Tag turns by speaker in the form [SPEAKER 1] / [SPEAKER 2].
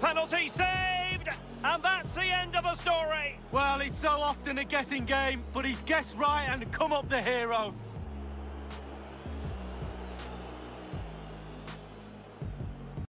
[SPEAKER 1] Penalty saved! And that's the end of the story.
[SPEAKER 2] Well, it's so often a guessing game, but he's guessed right and come up the hero.